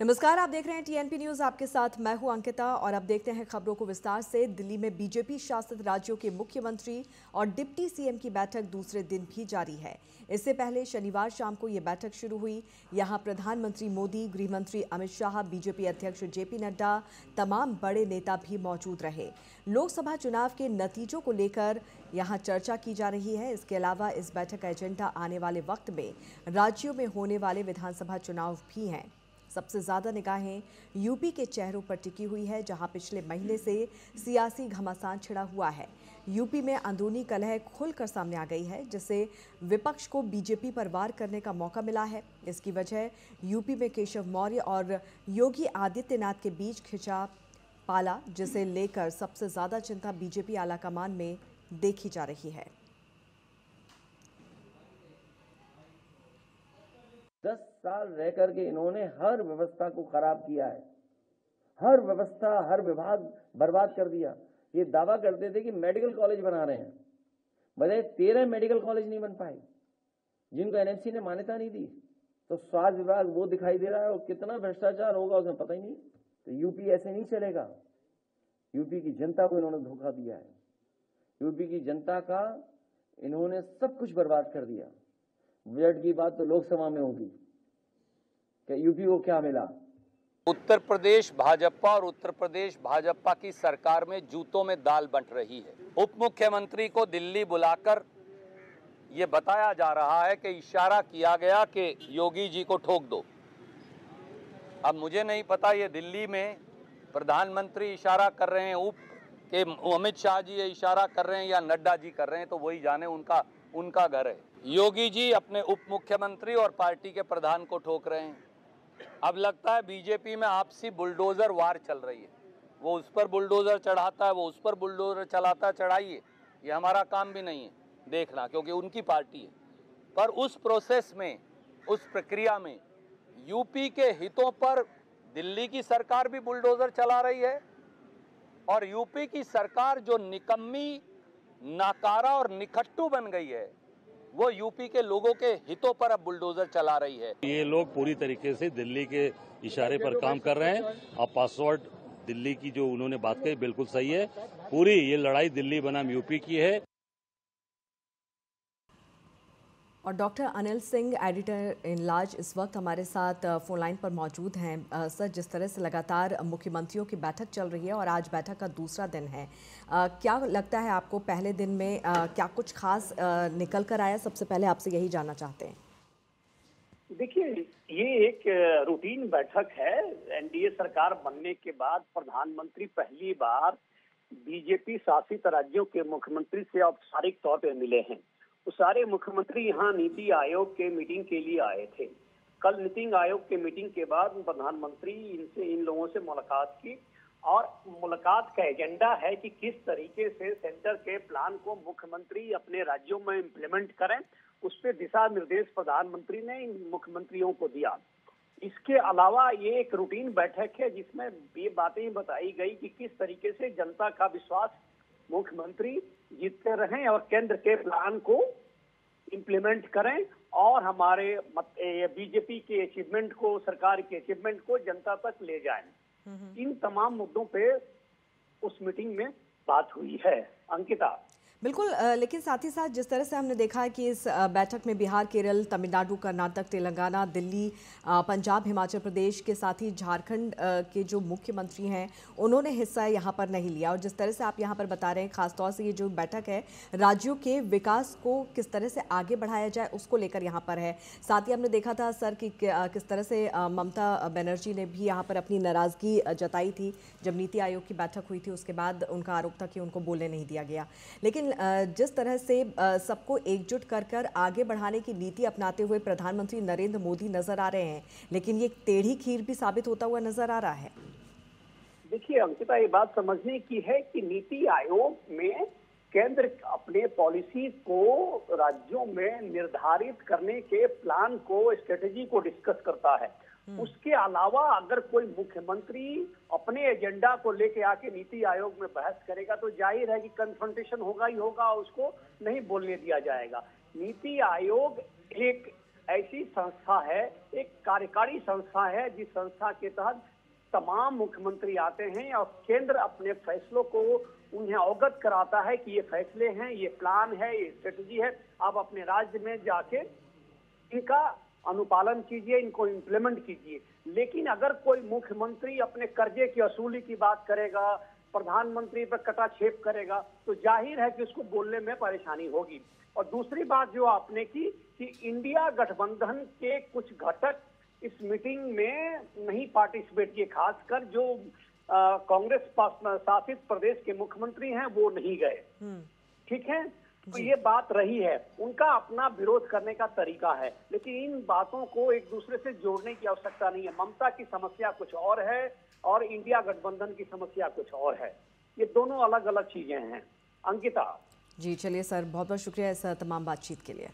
नमस्कार, आप देख रहे हैं टीएनपी न्यूज़ आपके साथ मैं हूँ अंकिता और अब देखते हैं खबरों को विस्तार से। दिल्ली में बीजेपी शासित राज्यों के मुख्यमंत्री और डिप्टी सीएम की बैठक दूसरे दिन भी जारी है। इससे पहले शनिवार शाम को ये बैठक शुरू हुई। यहाँ प्रधानमंत्री मोदी, गृहमंत्री अमित शाह, बीजेपी अध्यक्ष जेपी नड्डा, तमाम बड़े नेता भी मौजूद रहे। लोकसभा चुनाव के नतीजों को लेकर यहाँ चर्चा की जा रही है। इसके अलावा इस बैठक का एजेंडा आने वाले वक्त में राज्यों में होने वाले विधानसभा चुनाव भी हैं। सबसे ज़्यादा निगाहें यूपी के चेहरों पर टिकी हुई है, जहाँ पिछले महीने से सियासी घमासान छिड़ा हुआ है। यूपी में अंदरूनी कलह खुलकर सामने आ गई है, जिससे विपक्ष को बीजेपी पर वार करने का मौका मिला है। इसकी वजह, यूपी में केशव मौर्य और योगी आदित्यनाथ के बीच खिंचा पाला, जिसे लेकर सबसे ज़्यादा चिंता बीजेपी आलाकमान में देखी जा रही है। दस साल रह करके इन्होंने हर व्यवस्था को खराब किया है। हर व्यवस्था, हर विभाग बर्बाद कर दिया। ये दावा करते थे कि मेडिकल कॉलेज बना रहे हैं। बजाय तेरह मेडिकल कॉलेज नहीं बन पाए। जिनको एनएमसी ने मान्यता नहीं दी। तो स्वास्थ्य विभाग वो दिखाई दे रहा है और कितना भ्रष्टाचार होगा उसमें पता ही नहीं। तो यूपी ऐसे नहीं चलेगा। यूपी की जनता को इन्होंने धोखा दिया है। यूपी की जनता का इन्होंने सब कुछ बर्बाद कर दिया। बजट की बात तो लोकसभा में होगी कि यूपी को क्या मिला? उत्तर प्रदेश भाजपा और उत्तर प्रदेश भाजपा की सरकार में जूतों में दाल बंट रही है। उप मुख्यमंत्री को दिल्ली बुलाकर ये बताया जा रहा है कि इशारा किया गया कि योगी जी को ठोक दो। अब मुझे नहीं पता ये दिल्ली में प्रधानमंत्री इशारा कर रहे हैं, उप के अमित शाह जी ये इशारा कर रहे हैं या नड्डा जी कर रहे हैं तो वही जाने उनका उनका घर है। योगी जी अपने उप मुख्यमंत्री और पार्टी के प्रधान को ठोक रहे हैं। अब लगता है बीजेपी में आपसी बुलडोजर वार चल रही है। वो उस पर बुलडोजर चढ़ाता है, वो उस पर बुलडोजर चलाता है चढ़ाइए। ये हमारा काम भी नहीं है, देखना, क्योंकि उनकी पार्टी है। पर उस प्रोसेस में, उस प्रक्रिया में, यूपी के हितों पर दिल्ली की सरकार भी बुलडोजर चला रही है। और यूपी की सरकार जो निकम्मी, नाकारा और निकट्टू बन गई है, वो यूपी के लोगों के हितों पर अब बुलडोजर चला रही है। ये लोग पूरी तरीके से दिल्ली के इशारे पर काम कर रहे हैं। अब पासवर्ड दिल्ली की जो उन्होंने बात कही, बिल्कुल सही है। पूरी ये लड़ाई दिल्ली बनाम यूपी की है। और doctor Anil Singh editor in large इस वक्त हमारे साथ फ़ोन लाइन पर मौजूद हैं। सर जिस तरह से लगातार मुख्यमंत्रियों की बैठक चल रही है और आज बैठक का दूसरा दिन है आ, क्या लगता है आपको पहले दिन में आ, क्या कुछ खास निकल कर आया? सबसे पहले आपसे यही जानना चाहते हैं। देखिए ये एक रूटीन बैठक है। एनडीए सरकार बनने के बाद प्रधानमंत्री पहली बार बीजेपी शासित राज्यों के मुख्यमंत्री से औपचारिक तौर पर मिले हैं। तो सारे मुख्यमंत्री यहाँ नीति आयोग के मीटिंग के लिए आए थे। कल नीति आयोग के मीटिंग के बाद प्रधानमंत्री इनसे, इन लोगों से मुलाकात की और मुलाकात का एजेंडा है कि किस तरीके से सेंटर के प्लान को मुख्यमंत्री अपने राज्यों में इम्प्लीमेंट करें। उस पर दिशा निर्देश प्रधानमंत्री ने इन मुख्यमंत्रियों को दिया। इसके अलावा ये एक रूटीन बैठक है जिसमें ये बातें बताई गई कि किस तरीके से जनता का विश्वास मुख्यमंत्री जीतते रहें और केंद्र के प्लान को इम्प्लीमेंट करें और हमारे बीजेपी के अचीवमेंट को सरकार के अचीवमेंट को जनता तक ले जाएँ। इन तमाम मुद्दों पे उस मीटिंग में बात हुई है। अंकिता बिल्कुल लेकिन साथ ही साथ जिस तरह से हमने देखा है कि इस बैठक में बिहार केरल, तमिलनाडु, कर्नाटक, तेलंगाना, दिल्ली पंजाब, हिमाचल प्रदेश के साथ ही झारखंड के जो मुख्यमंत्री हैं, उन्होंने हिस्सा यहाँ पर नहीं लिया। और जिस तरह से आप यहाँ पर बता रहे हैं, खासतौर से ये जो बैठक है, राज्यों के विकास को किस तरह से आगे बढ़ाया जाए, उसको लेकर यहाँ पर है। साथ ही हमने देखा था सर कि किस तरह से ममता बनर्जी ने भी यहाँ पर अपनी नाराज़गी जताई थी। जब नीति आयोग की बैठक हुई थी, उसके बाद उनका आरोप था कि उनको बोलने नहीं दिया गया। लेकिन लेकिन जिस तरह से सबको एकजुट कर कर आगे बढ़ाने की नीति अपनाते हुए प्रधानमंत्री नरेंद्र मोदी नज़र आ रहे हैं, लेकिन ये टेढ़ी खीर भी साबित होता हुआ नज़र आ रहा है देखिए, अंकिता, ये बात समझने की है कि नीति आयोग में केंद्र अपने पॉलिसी को राज्यों में निर्धारित करने के प्लान को, स्ट्रेटेजी को डिस्कस करता है। उसके अलावा अगर कोई मुख्यमंत्री अपने एजेंडा को लेके आके नीति आयोग में बहस करेगा तो ज़ाहिर है कि कंफ्रंटेशन होगा ही होगा उसको नहीं बोलने दिया जाएगा। नीति आयोग एक ऐसी संस्था है, एक कार्यकारी संस्था है, जिस संस्था के तहत तमाम मुख्यमंत्री आते हैं और केंद्र अपने फैसलों को उन्हें अवगत कराता है कि ये फैसले हैं, ये प्लान है, ये स्ट्रेटजी है। आप अपने राज्य में जाके इनका अनुपालन कीजिए इनको इम्प्लीमेंट कीजिए। लेकिन अगर कोई मुख्यमंत्री अपने कर्जे की वसूली की बात करेगा प्रधानमंत्री पर कटाक्षेप करेगा तो ज़ाहिर है कि उसको बोलने में परेशानी होगी। और दूसरी बात जो आपने की कि इंडिया गठबंधन के कुछ घटक इस मीटिंग में नहीं पार्टिसिपेट किए खासकर जो कांग्रेस शासित प्रदेश के मुख्यमंत्री हैं वो नहीं गए। ठीक है? तो ये बात रही है। उनका अपना विरोध करने का तरीका है लेकिन इन बातों को एक दूसरे से जोड़ने की आवश्यकता नहीं है। ममता की समस्या कुछ और है और इंडिया गठबंधन की समस्या कुछ और है। ये दोनों अलग अलग चीज़ें हैं। अंकिता। जी चलिए सर बहुत बहुत शुक्रिया इस तमाम बातचीत के लिए।